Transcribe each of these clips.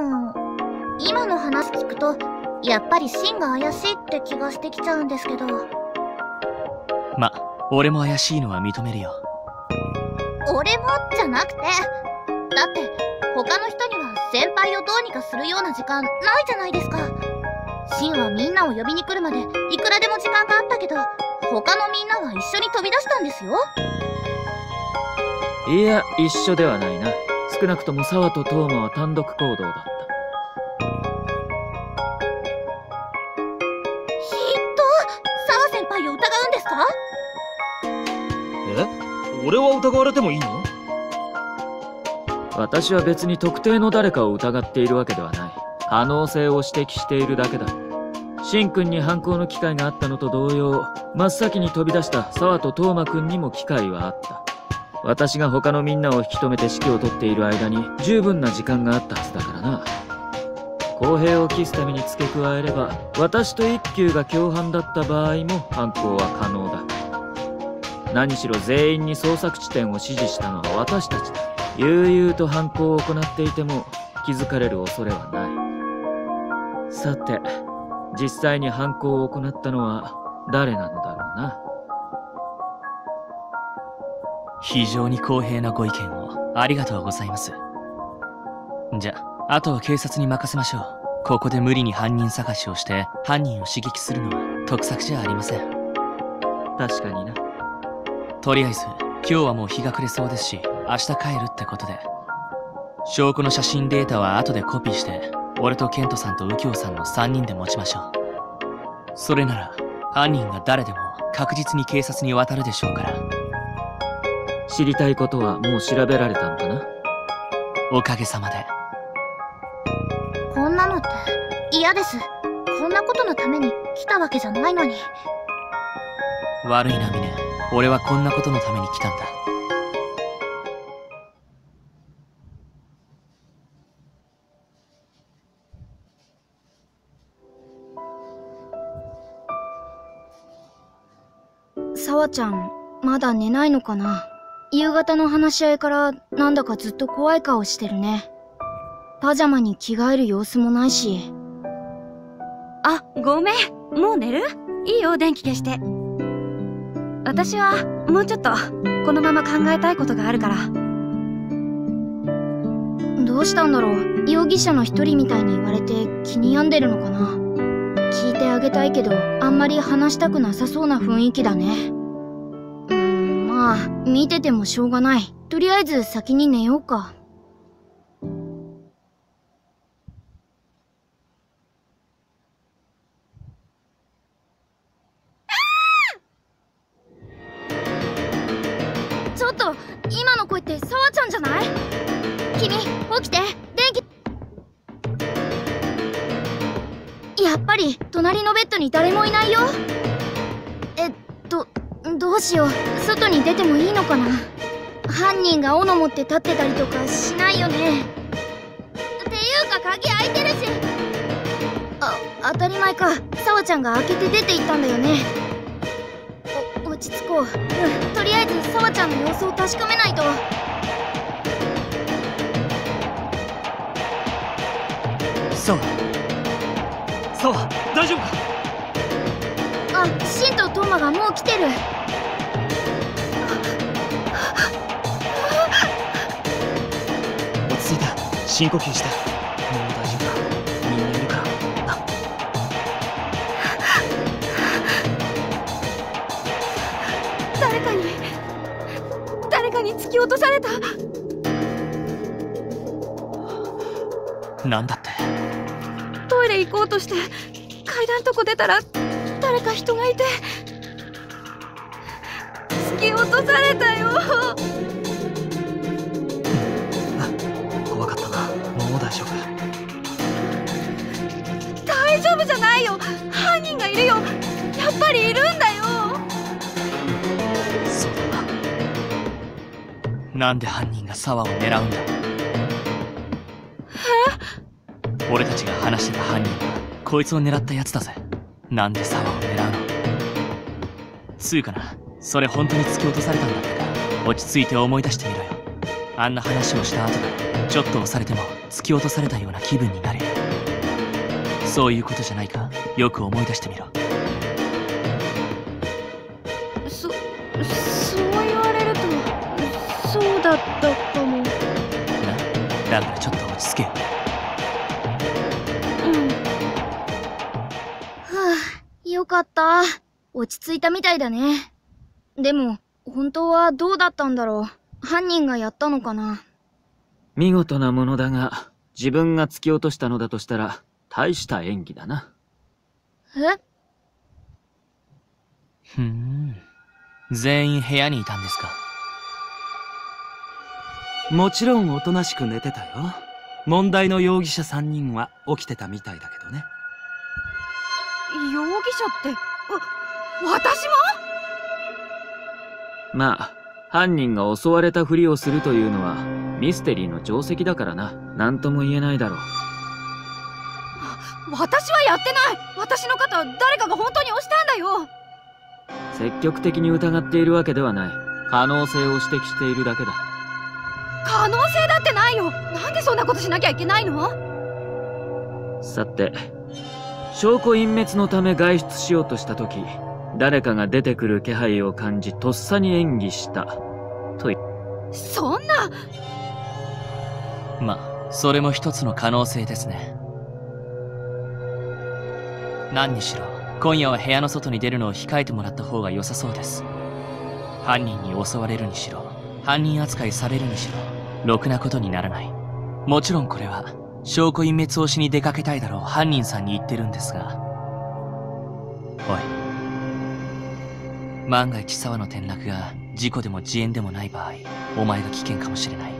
も今の話聞くとやっぱりシンが怪しいって気がしてきちゃうんですけど。ま俺も怪しいのは認めるよ。俺もじゃなくてだって他の人には先輩をどうにかするような時間ないじゃないですか。シンはみんなを呼びに来るまでいくらでも時間があったけど他のみんなは一緒に飛び出したんですよ。いや一緒ではないな少なくとも沢とトーマは単独行動だった。ひっと沢先輩を疑うんですか？え？俺は疑われてもいいの？私は別に特定の誰かを疑っているわけではない。可能性を指摘しているだけだ。シンくんに犯行の機会があったのと同様真っ先に飛び出した沢とトーマくんにも機会はあった私が他のみんなを引き止めて指揮を取っている間に十分な時間があったはずだからな。公平を期すために付け加えれば私と一休が共犯だった場合も犯行は可能だ。何しろ全員に捜索地点を指示したのは私たちだ。悠々と犯行を行っていても気づかれる恐れはない。さて実際に犯行を行ったのは誰なのだろうな。非常に公平なご意見をありがとうございます。じゃあとは警察に任せましょう。ここで無理に犯人探しをして犯人を刺激するのは得策じゃありません。確かにな。とりあえず今日はもう日が暮れそうですし明日帰るってことで。証拠の写真データは後でコピーして俺とケントさんと右京さんの3人で持ちましょう。それなら犯人が誰でも確実に警察に渡るでしょうから知りたいことはもう調べられたのかな？おかげさまで。こんなのって嫌です。こんなことのために来たわけじゃないのに。悪いなミネ。俺はこんなことのために来たんだ。さわちゃんまだ寝ないのかな？夕方の話し合いからなんだかずっと怖い顔してるね。パジャマに着替える様子もないし。あごめん。もう寝る？いいよ電気消して。私はもうちょっとこのまま考えたいことがあるから。どうしたんだろう？容疑者の一人みたいに言われて気に病んでるのかな？聞いてあげたいけどあんまり話したくなさそうな雰囲気だねあ見ててもしょうがない。とりあえず先に寝ようか。ちょっと今の声ってさわちゃんじゃない？君起きて。電気。やっぱり隣のベッドに誰もいないよ。どうしよう。外に出てもいいのかな？犯人が斧持って立ってたりとかしないよね？っていうか鍵開いてるし。あ当たり前か。さわちゃんが開けて出て行ったんだよね。お落ち着こう。うん。とりあえずさわちゃんの様子を確かめないと。そうそう大丈夫か？あシンとトマがもう来てる深呼吸して。もう大丈夫だ。みんないるから。な。誰かに誰かに突き落とされた。なんだって。トイレ行こうとして階段とこ出たら誰か人がいて突き落とされたよ夫じゃないよ。犯人がいるよ。やっぱりいるんだよ。そうだな。なんで犯人が沢を狙うんだ。俺たちが話してた犯人はこいつを狙ったやつだぜ。なんで沢を狙うの？つうかな。それ本当に突き落とされたんだったか落ち着いて思い出してみろよ。あんな話をした後でちょっと押されても突き落とされたような気分になるそういうことじゃないか？よく思い出してみろ。そそう言われるとそうだったかも。な？だからちょっと落ち着け。ようん。はあよかった。落ち着いたみたいだね。でも本当はどうだったんだろう？犯人がやったのかな？見事なものだが、自分が突き落としたのだとしたら、大した演技だな。え？ふーん全員部屋にいたんですか？もちろんおとなしく寝てたよ問題の容疑者3人は起きてたみたいだけどね容疑者ってわ私も？まあ、犯人が襲われたふりをするというのは、ミステリーの定石だからな。なんとも言えないだろう。私はやってない。私の肩誰かが本当に押したんだよ。積極的に疑っているわけではない。可能性を指摘しているだけだ。可能性だってないよなんでそんなことしなきゃいけないの？さて、証拠隠滅のため外出しようとした時、誰かが出てくる気配を感じ、とっさに演技した。そんな。まあそれも一つの可能性ですね何にしろ今夜は部屋の外に出るのを控えてもらった方が良さそうです。犯人に襲われるにしろ犯人扱いされるにしろろくなことにならない。もちろんこれは証拠隠滅をしに出かけたいだろう犯人さんに言ってるんですが。おい。万が一沢の転落が事故でも自演でもない場合お前が危険かもしれない。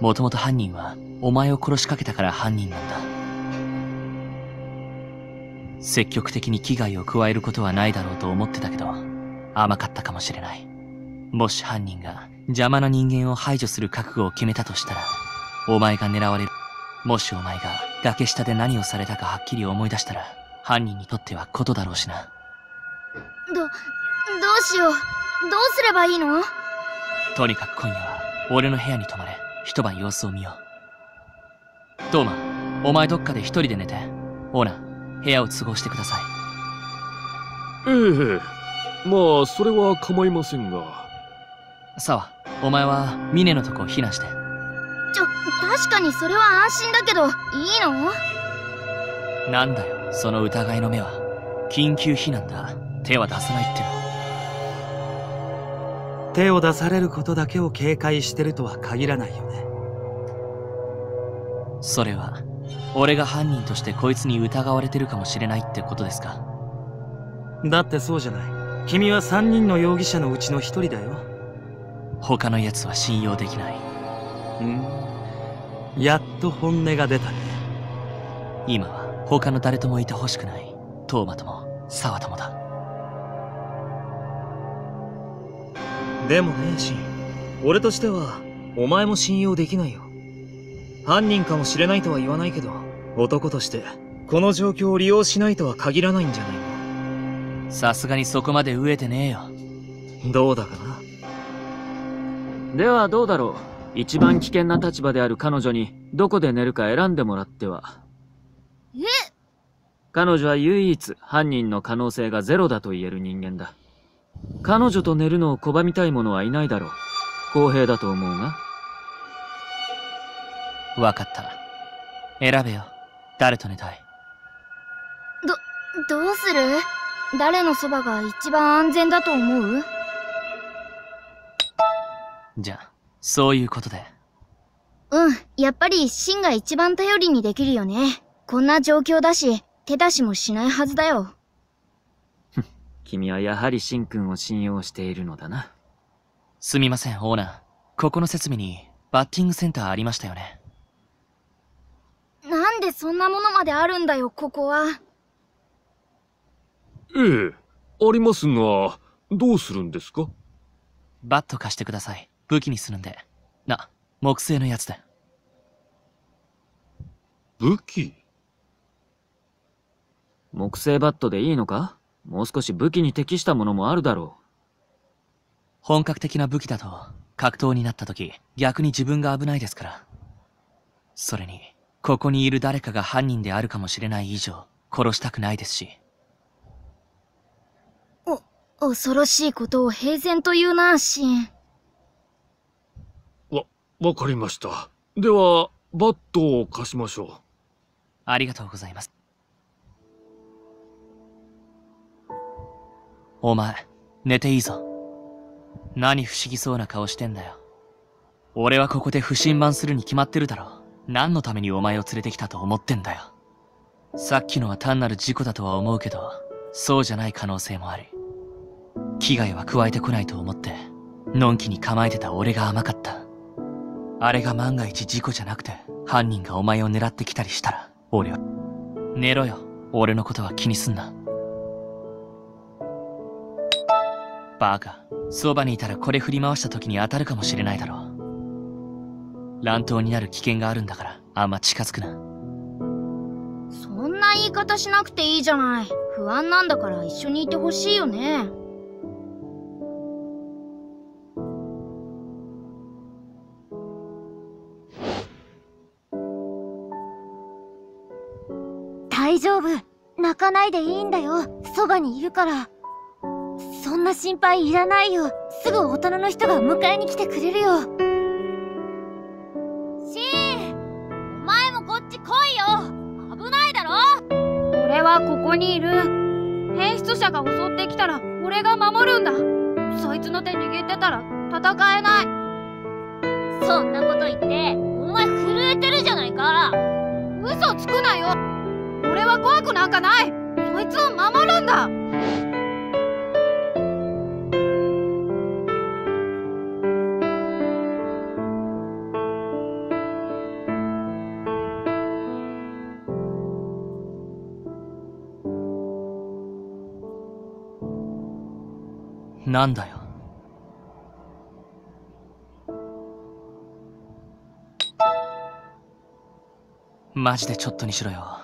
もともと犯人はお前を殺しかけたから犯人なんだ。積極的に危害を加えることはないだろうと思ってたけど甘かったかもしれない。もし犯人が邪魔な人間を排除する覚悟を決めたとしたらお前が狙われる。もしお前が崖下で何をされたかはっきり思い出したら犯人にとってはことだろうしな。どどうしよう。どうすればいいの？とにかく今夜は俺の部屋に泊まれ。一晩様子を見よう。トーマお前どっかで一人で寝て。オーナ部屋を都合してください。ええまあそれは構いませんが。サワお前はミネのとこ避難して。ちょ確かにそれは安心だけどいいの？なんだよその疑いの目は。緊急避難だ。手は出さないっての。手を出されることだけを警戒してるとは限らないよね。それは俺が犯人としてこいつに疑われてるかもしれないってことですか？だってそうじゃない。君は3人の容疑者のうちの1人だよ。他の奴は信用できない。うん。やっと本音が出たね。今は他の誰ともいてほしくない。トーマともサワともだ。でもねシン。俺としてはお前も信用できないよ犯人かもしれないとは言わないけど男としてこの状況を利用しないとは限らないんじゃないさすがにそこまで飢えてねえよのどうだかな？ではどうだろう？一番危険な立場である彼女に、どこで寝るか選んでもらっては。え？彼女は唯一犯人の可能性がゼロだと言える人間だ。彼女と寝るのを拒みたい者はいないだろう。公平だと思うが。わかった。選べよ。誰と寝たい？どうする？誰のそばが一番安全だと思う？じゃあそういうことで。うん、やっぱりシンが一番頼りにできるよね。こんな状況だし、手出しもしないはずだよ。君はやはりシン君を信用しているのだな。すみませんオーナー。ここの設備にバッティングセンターありましたよねでそんなものまであるんだよ、ここは。ええありますがどうするんですか？バット貸してください。武器にするんで。な木製のやつで武器？木製バットでいいのか？もう少し武器に適したものもあるだろ本格的な武器だと格闘になった時逆に自分が危ないですから。それに、ここにいる誰かが犯人であるかもしれない以上、殺したくないですし。お、恐ろしいことを平然と言うな、シン。わ、わかりました。では、バットを貸しましょう。ありがとうございます。お前、寝ていいぞ。何不思議そうな顔してんだよ。俺はここで不審番するに決まってるだろ。何のためにお前を連れてきたと思ってんだよ。さっきのは単なる事故だとは思うけど、そうじゃない可能性もある。危害は加えてこないと思って、のんきに構えてた俺が甘かった。あれが万が一事故じゃなくて、犯人がお前を狙ってきたりしたら、俺は。寝ろよ。俺のことは気にすんな。バカ。そばにいたらこれ振り回した時に当たるかもしれないだろう。乱闘になる危険があるんだから、あんま近づくな。そんな言い方しなくていいじゃない。不安なんだから一緒にいてほしいよね。大丈夫。泣かないでいいんだよ。そばにいるから。そんな心配いらないよ。すぐ大人の人が迎えに来てくれるよ。はここにいる。変質者が襲ってきたら俺が守るんだ。そいつの手握ってたら戦えない。そんなこと言って、お前震えてるじゃないか。嘘つくなよ。俺は怖くなんかない。そいつを守るんだ。なんだよ。マジでちょっとにしろよ。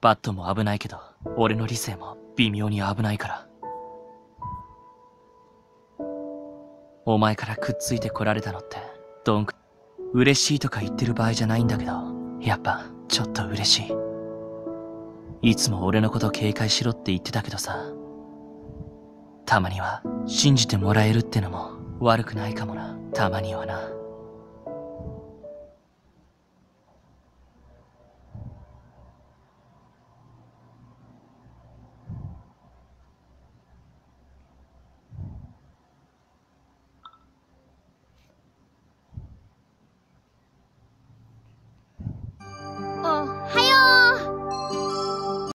バットも危ないけど、俺の理性も微妙に危ないから。お前からくっついてこられたのって、どんく、嬉しいとか言ってる場合じゃないんだけど、やっぱ、ちょっと嬉しい。いつも俺のこと警戒しろって言ってたけどさ、たまには信じてもらえるってのも悪くないかもな。たまにはな。